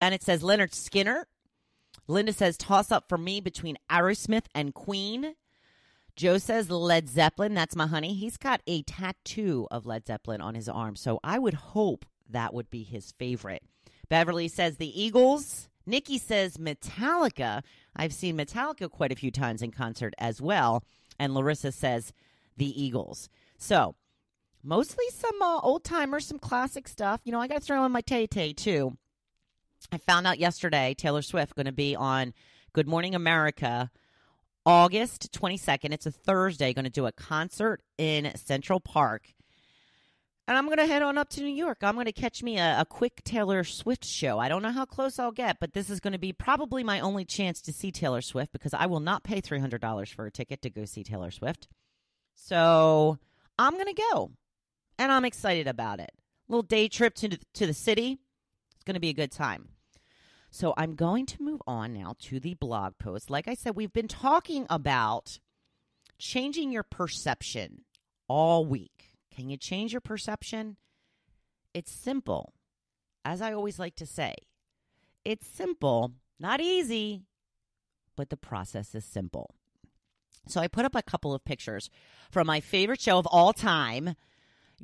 And it says Lynyrd Skynyrd. Linda says toss up for me between Aerosmith and Queen. Joe says Led Zeppelin. That's my honey. He's got a tattoo of Led Zeppelin on his arm, so I would hope that would be his favorite. Beverly says the Eagles. Nikki says Metallica. I've seen Metallica quite a few times in concert as well. And Larissa says the Eagles. So, mostly some uh, old timers, some classic stuff. You know, I got to throw in my Tay Tay too. I found out yesterday Taylor Swift going to be on Good Morning America August 22nd. It's a Thursday, going to do a concert in Central Park. And I'm going to head on up to New York. I'm going to catch me a, a, quick Taylor Swift show. I don't know how close I'll get, but this is going to be probably my only chance to see Taylor Swift because I will not pay $300 for a ticket to go see Taylor Swift. So I'm going to go, and I'm excited about it. Little day trip to, to the city. It's going to be a good time. So I'm going to move on now to the blog post. Like I said, we've been talking about changing your perception all week. Can you change your perception? It's simple. As I always like to say, it's simple, not easy, but the process is simple. So I put up a couple of pictures from my favorite show of all time,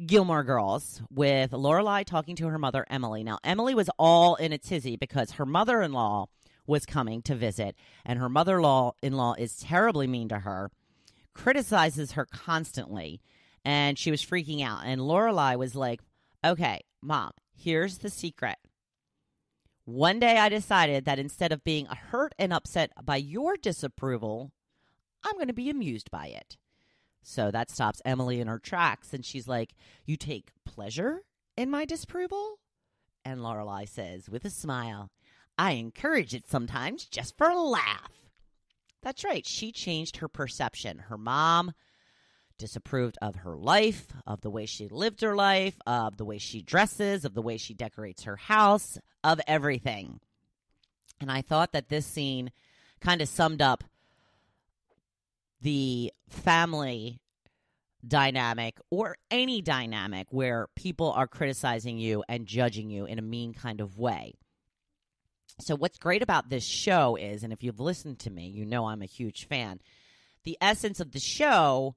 Gilmore Girls, with Lorelai talking to her mother Emily. Now Emily was all in a tizzy because her mother-in-law was coming to visit, and her mother-in-law is terribly mean to her, criticizes her constantly, and she was freaking out. And Lorelai was like, "Okay, mom, here's the secret." One day I decided that instead of being hurt and upset by your disapproval, I'm going to be amused by it. So that stops Emily in her tracks, and she's like, "You take pleasure in my disapproval?" And Lorelai says, with a smile, "I encourage it sometimes just for a laugh." That's right. She changed her perception. Her mom disapproved of her life, of the way she lived her life, of the way she dresses, of the way she decorates her house, of everything. And I thought that this scene kind of summed up the family dynamic or any dynamic where people are criticizing you and judging you in a mean kind of way. So, what's great about this show is, and if you've listened to me, you know I'm a huge fan. The essence of the show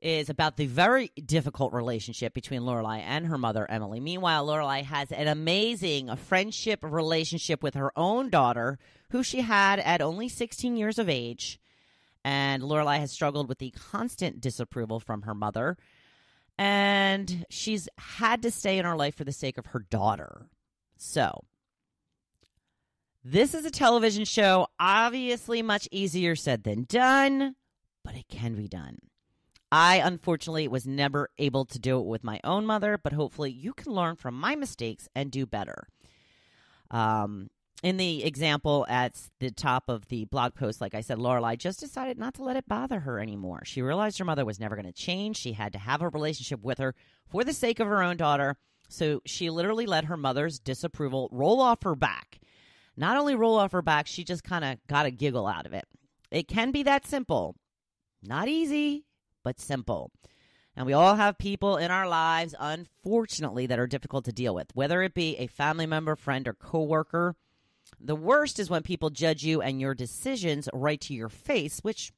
is about the very difficult relationship between Lorelai and her mother Emily. Meanwhile, Lorelai has an amazing friendship relationship with her own daughter, who she had at only 16 years of age. And Lorelai has struggled with the constant disapproval from her mother, and she's had to stay in her life for the sake of her daughter. So, this is a television show, obviously much easier said than done, but it can be done. I unfortunately was never able to do it with my own mother, but hopefully you can learn from my mistakes and do better. Um, in the example at the top of the blog post, like I said, Lorelai just decided not to let it bother her anymore. She realized her mother was never going to change. She had to have a relationship with her for the sake of her own daughter. So she literally let her mother's disapproval roll off her back. Not only roll off her back, she just kind of got a giggle out of it. It can be that simple. Not easy, but simple. And we all have people in our lives, unfortunately, that are difficult to deal with, whether it be a family member, friend, or coworker. The worst is when people judge you and your decisions right to your face, which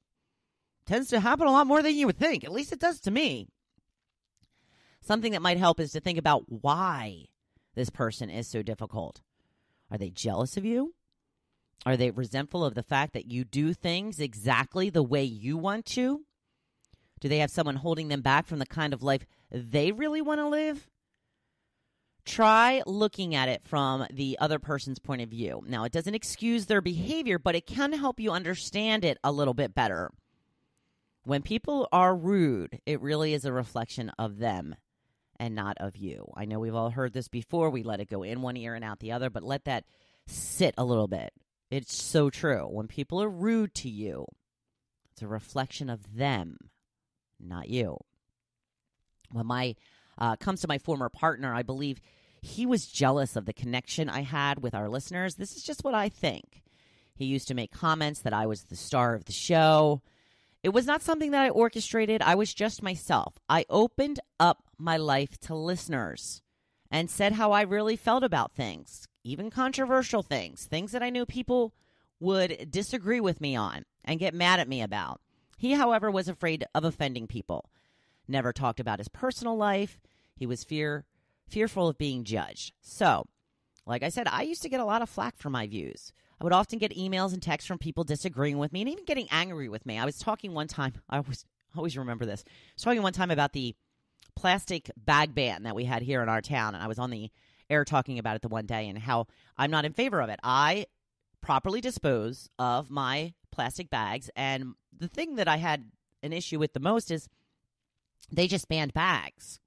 tends to happen a lot more than you would think. At least it does to me. Something that might help is to think about why this person is so difficult. Are they jealous of you? Are they resentful of the fact that you do things exactly the way you want to? Do they have someone holding them back from the kind of life they really want to live? Try looking at it from the other person's point of view. Now, it doesn't excuse their behavior, but it can help you understand it a little bit better. When people are rude, it really is a reflection of them and not of you. I know we've all heard this before. We let it go in one ear and out the other, but let that sit a little bit. It's so true. When people are rude to you, it's a reflection of them not you. When my uh, comes to my former partner, I believe he was jealous of the connection I had with our listeners. This is just what I think. He used to make comments that I was the star of the show. It was not something that I orchestrated. I was just myself. I opened up my life to listeners and said how I really felt about things. even controversial things, things that I knew people would disagree with me on and get mad at me about. He, however, was afraid of offending people. Never talked about his personal life. He was fear fearful of being judged. So, like I said, I used to get a lot of flack for my views. I would often get emails and texts from people disagreeing with me and even getting angry with me. I was talking one time, I always always remember this. I was talking one time about the plastic bag ban that we had here in our town, and I was on the air talking about it the one day and how I'm not in favor of it. I properly dispose of my plastic bags, and the thing that I had an issue with the most is they just banned bags.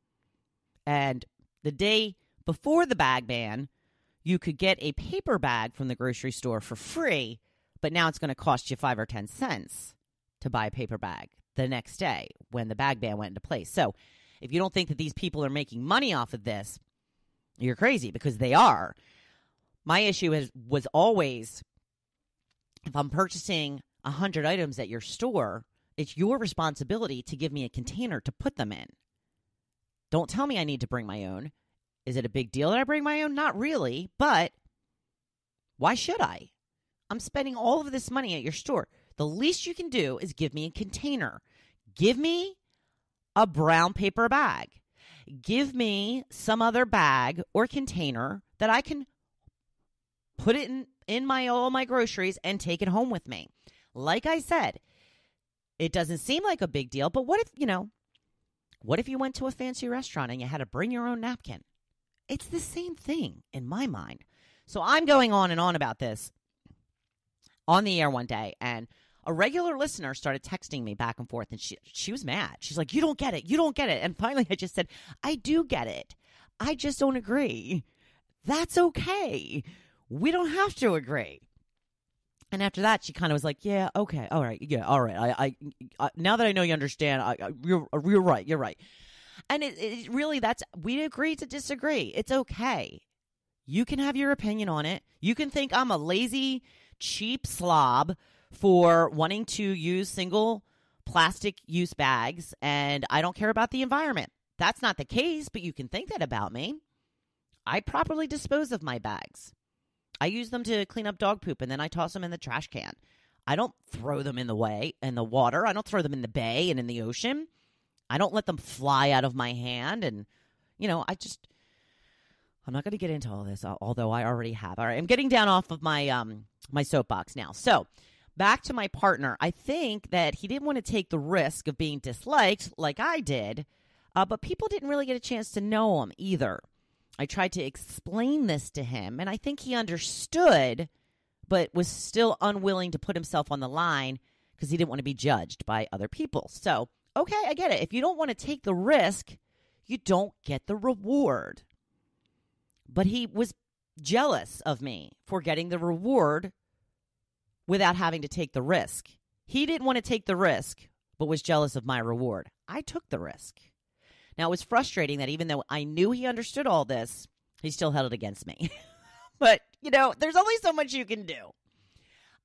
And the day before the bag ban, you could get a paper bag from the grocery store for free, but now it's going to cost you five or 10 cents to buy a paper bag the next day when the bag ban went into place. So if you don't think that these people are making money off of this, you're crazy because they are. My issue is, was always if I'm purchasing 100 items at your store, it's your responsibility to give me a container to put them in. Don't tell me I need to bring my own. Is it a big deal that I bring my own? Not really, but why should I? I'm spending all of this money at your store. The least you can do is give me a container. Give me a brown paper bag. Give me some other bag or container that I can put it in, in my all my groceries and take it home with me. Like I said, it doesn't seem like a big deal, but what if, you know, what if you went to a fancy restaurant and you had to bring your own napkin? It's the same thing in my mind. So I'm going on and on about this on the air one day, and a regular listener started texting me back and forth, and she she was mad. She's like, "You don't get it. You don't get it." And finally, I just said, "I do get it. I just don't agree. That's okay. We don't have to agree." And after that, she kind of was like, "Yeah, okay, all right, yeah, all right. I, I, I now that I know you understand, I, I, you're, you're right. You're right." And it, it really, that's we agree to disagree. It's okay. You can have your opinion on it. You can think I'm a lazy, cheap slob for wanting to use single plastic use bags and I don't care about the environment. That's not the case, but you can think that about me. I properly dispose of my bags. I use them to clean up dog poop and then I toss them in the trash can. I don't throw them in the way in the water. I don't throw them in the bay and in the ocean. I don't let them fly out of my hand and you know, I just I'm not going to get into all this although I already have. All right, I'm getting down off of my um my soapbox now. So, back to my partner. I think that he didn't want to take the risk of being disliked like I did, uh, but people didn't really get a chance to know him either. I tried to explain this to him, and I think he understood, but was still unwilling to put himself on the line because he didn't want to be judged by other people. So, okay, I get it. If you don't want to take the risk, you don't get the reward. But he was jealous of me for getting the reward without having to take the risk. He didn't want to take the risk, but was jealous of my reward. I took the risk. Now, it was frustrating that even though I knew he understood all this, he still held it against me. but, you know, there's only so much you can do.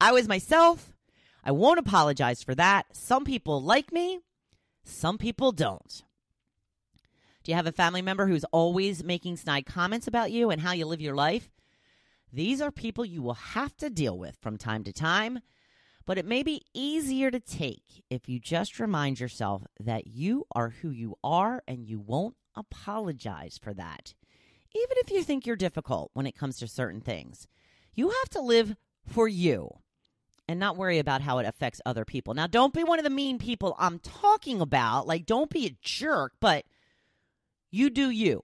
I was myself. I won't apologize for that. Some people like me, some people don't. Do you have a family member who's always making snide comments about you and how you live your life? These are people you will have to deal with from time to time, but it may be easier to take if you just remind yourself that you are who you are and you won't apologize for that. Even if you think you're difficult when it comes to certain things, you have to live for you and not worry about how it affects other people. Now, don't be one of the mean people I'm talking about. Like, don't be a jerk, but you do you.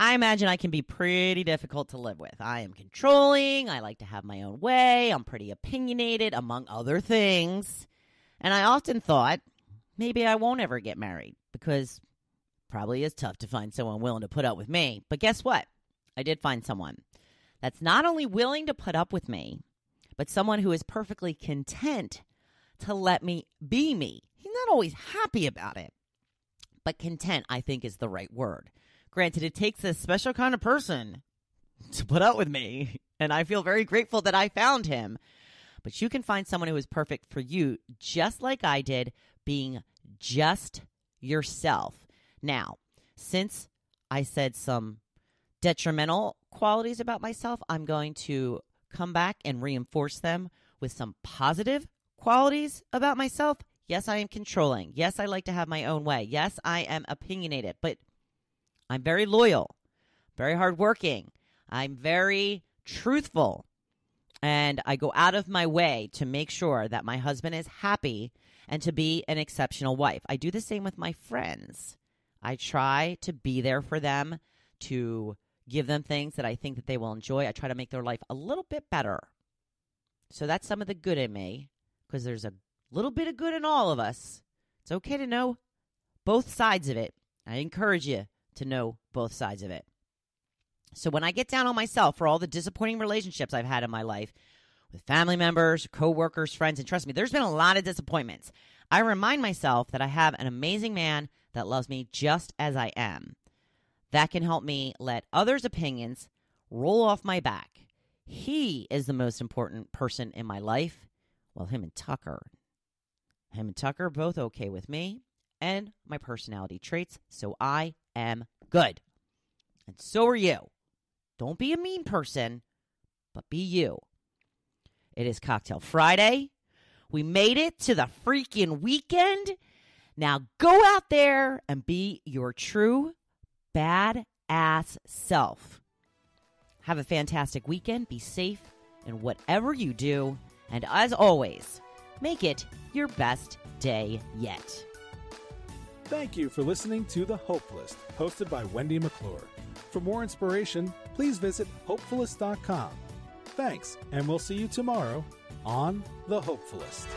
I imagine I can be pretty difficult to live with. I am controlling. I like to have my own way. I'm pretty opinionated, among other things. And I often thought maybe I won't ever get married because probably is tough to find someone willing to put up with me. But guess what? I did find someone that's not only willing to put up with me, but someone who is perfectly content to let me be me. He's not always happy about it, but content, I think, is the right word. Granted, it takes a special kind of person to put up with me, and I feel very grateful that I found him. But you can find someone who is perfect for you, just like I did, being just yourself. Now, since I said some detrimental qualities about myself, I'm going to come back and reinforce them with some positive qualities about myself. Yes, I am controlling. Yes, I like to have my own way. Yes, I am opinionated, but I'm very loyal, very hardworking. I'm very truthful. And I go out of my way to make sure that my husband is happy and to be an exceptional wife. I do the same with my friends. I try to be there for them, to give them things that I think that they will enjoy. I try to make their life a little bit better. So that's some of the good in me because there's a little bit of good in all of us. It's okay to know both sides of it. I encourage you to know both sides of it. So when I get down on myself for all the disappointing relationships I've had in my life with family members, coworkers, friends, and trust me, there's been a lot of disappointments. I remind myself that I have an amazing man that loves me just as I am. That can help me let others' opinions roll off my back. He is the most important person in my life. Well, him and Tucker. Him and Tucker both okay with me and my personality traits, so I am good. And so are you. Don't be a mean person, but be you. It is Cocktail Friday. We made it to the freaking weekend. Now go out there and be your true badass self. Have a fantastic weekend. Be safe in whatever you do. And as always, make it your best day yet. Thank you for listening to The Hopefulist, hosted by Wendy McClure. For more inspiration, please visit hopefulist.com. Thanks, and we'll see you tomorrow on The Hopefulist.